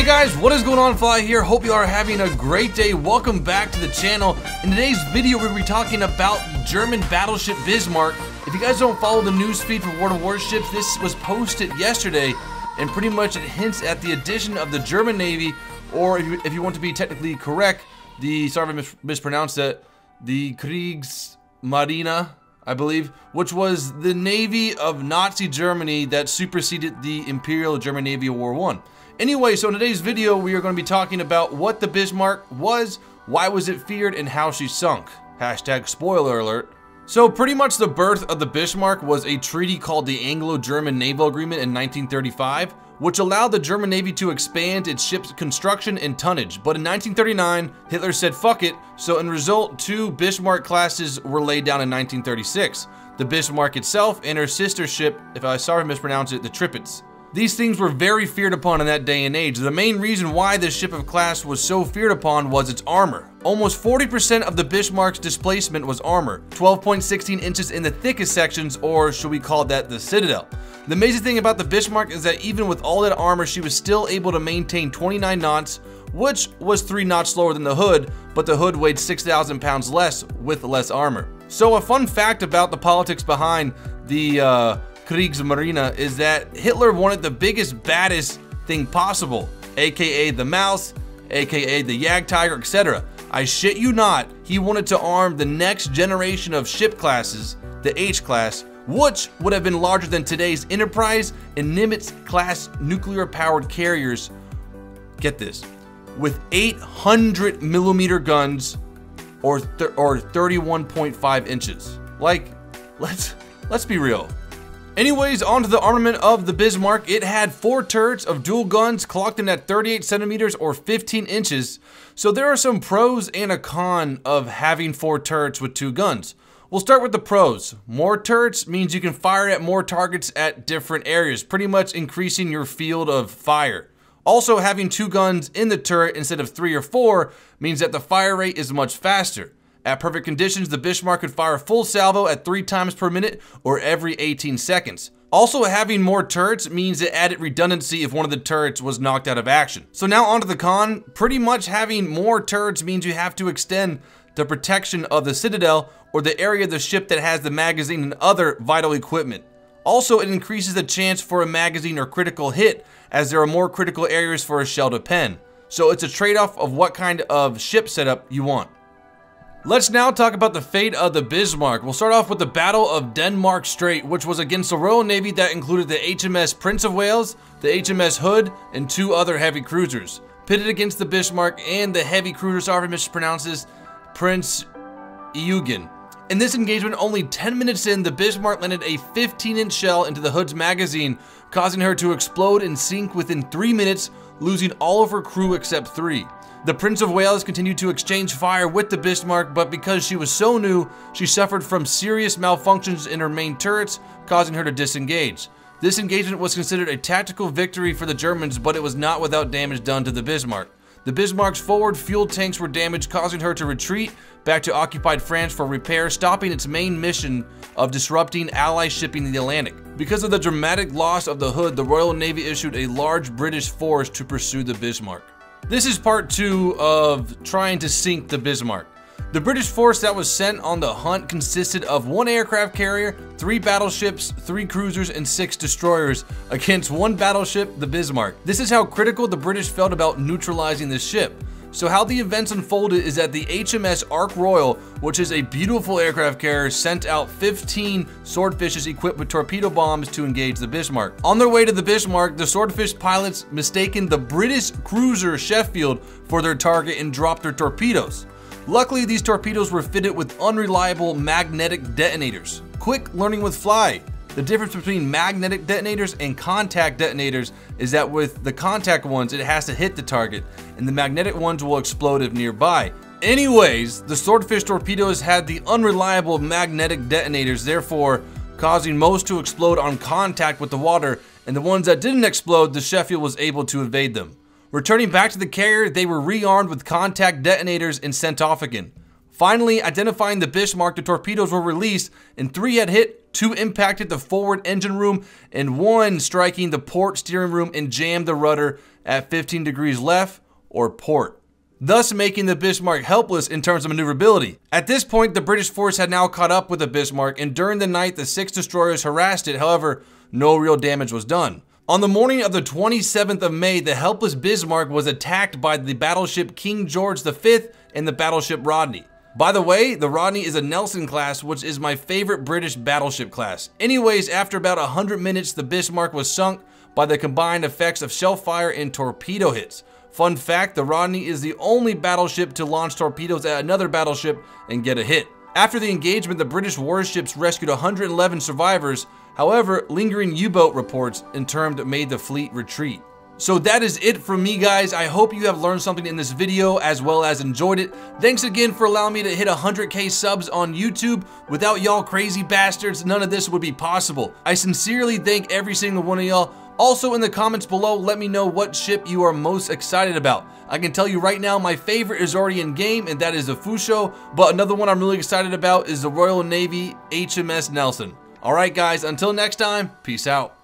Hey guys, what is going on? Phly here. Hope you are having a great day. Welcome back to the channel. In today's video, we're be talking about the German battleship Bismarck. If you guys don't follow the news feed for World of Warships, this was posted yesterday, and pretty much it hints at the addition of the German Navy, or if you, if you want to be technically correct, the sorry if I mis mispronounced it, the Kriegsmarine, I believe, which was the navy of Nazi Germany that superseded the Imperial German Navy of World War One. Anyway, so in today's video, we are going to be talking about what the Bismarck was, why was it feared, and how she sunk. Hashtag spoiler alert. So pretty much the birth of the Bismarck was a treaty called the Anglo-German Naval Agreement in 1935, which allowed the German Navy to expand its ship's construction and tonnage. But in 1939, Hitler said fuck it, so in result, two Bismarck classes were laid down in 1936. The Bismarck itself and her sister ship, if I sorry mispronounce it, the Tirpitz. These things were very feared upon in that day and age. The main reason why this ship of class was so feared upon was its armor. Almost 40% of the Bismarck's displacement was armor, 12.16 inches in the thickest sections, or should we call that the citadel. The amazing thing about the Bismarck is that even with all that armor, she was still able to maintain 29 knots, which was 3 knots slower than the hood, but the hood weighed 6,000 pounds less with less armor. So a fun fact about the politics behind the uh, Kriegsmarine is that Hitler wanted the biggest, baddest thing possible, aka the Maus, aka the Jagdtiger, etc. I shit you not, he wanted to arm the next generation of ship classes, the H class, which would have been larger than today's Enterprise and Nimitz class nuclear powered carriers. Get this, with 800 millimeter guns or, or 31.5 inches. Like, let's let's be real. Anyways, onto the armament of the Bismarck. It had four turrets of dual guns clocked in at 38 centimeters or 15 inches. So there are some pros and a con of having four turrets with two guns. We'll start with the pros. More turrets means you can fire at more targets at different areas, pretty much increasing your field of fire. Also, having two guns in the turret instead of three or four means that the fire rate is much faster. At perfect conditions, the Bismarck could fire a full salvo at 3 times per minute or every 18 seconds. Also, having more turrets means it added redundancy if one of the turrets was knocked out of action. So now onto the con, pretty much having more turrets means you have to extend the protection of the citadel or the area of the ship that has the magazine and other vital equipment. Also, it increases the chance for a magazine or critical hit as there are more critical areas for a shell to pen. So it's a trade-off of what kind of ship setup you want. Let's now talk about the fate of the Bismarck. We'll start off with the Battle of Denmark Strait, which was against the Royal Navy that included the HMS Prince of Wales, the HMS Hood, and two other heavy cruisers. Pitted against the Bismarck and the heavy cruiser, sorry mispronounces, Prince Eugen. In this engagement, only 10 minutes in, the Bismarck landed a 15-inch shell into the Hood's magazine, causing her to explode and sink within 3 minutes, losing all of her crew except 3. The Prince of Wales continued to exchange fire with the Bismarck, but because she was so new, she suffered from serious malfunctions in her main turrets, causing her to disengage. This engagement was considered a tactical victory for the Germans, but it was not without damage done to the Bismarck. The Bismarck's forward fuel tanks were damaged, causing her to retreat back to occupied France for repair, stopping its main mission of disrupting Allied shipping in the Atlantic. Because of the dramatic loss of the Hood, the Royal Navy issued a large British force to pursue the Bismarck. This is part two of trying to sink the Bismarck. The British force that was sent on the hunt consisted of one aircraft carrier, three battleships, three cruisers, and six destroyers against one battleship, the Bismarck. This is how critical the British felt about neutralizing this ship. So how the events unfolded is that the HMS Ark Royal, which is a beautiful aircraft carrier, sent out 15 swordfishes equipped with torpedo bombs to engage the Bismarck. On their way to the Bismarck, the swordfish pilots mistaken the British cruiser Sheffield for their target and dropped their torpedoes. Luckily, these torpedoes were fitted with unreliable magnetic detonators. Quick learning with Phly. The difference between magnetic detonators and contact detonators is that with the contact ones, it has to hit the target, and the magnetic ones will explode if nearby. Anyways, the Swordfish torpedoes had the unreliable magnetic detonators, therefore causing most to explode on contact with the water, and the ones that didn't explode, the Sheffield was able to evade them. Returning back to the carrier, they were rearmed with contact detonators and sent off again. Finally, identifying the Bismarck, the torpedoes were released, and three had hit two impacted the forward engine room, and one striking the port steering room and jammed the rudder at 15 degrees left or port, thus making the Bismarck helpless in terms of maneuverability. At this point, the British force had now caught up with the Bismarck, and during the night, the six destroyers harassed it. However, no real damage was done. On the morning of the 27th of May, the helpless Bismarck was attacked by the battleship King George V and the battleship Rodney. By the way, the Rodney is a Nelson class, which is my favorite British battleship class. Anyways, after about 100 minutes, the Bismarck was sunk by the combined effects of shell fire and torpedo hits. Fun fact, the Rodney is the only battleship to launch torpedoes at another battleship and get a hit. After the engagement, the British warships rescued 111 survivors. However, lingering U-boat reports in termed made the fleet retreat. So that is it from me guys. I hope you have learned something in this video as well as enjoyed it. Thanks again for allowing me to hit 100k subs on YouTube. Without y'all crazy bastards, none of this would be possible. I sincerely thank every single one of y'all. Also in the comments below, let me know what ship you are most excited about. I can tell you right now, my favorite is already in game, and that is the Fuso, but another one I'm really excited about is the Royal Navy HMS Nelson. Alright guys, until next time, peace out.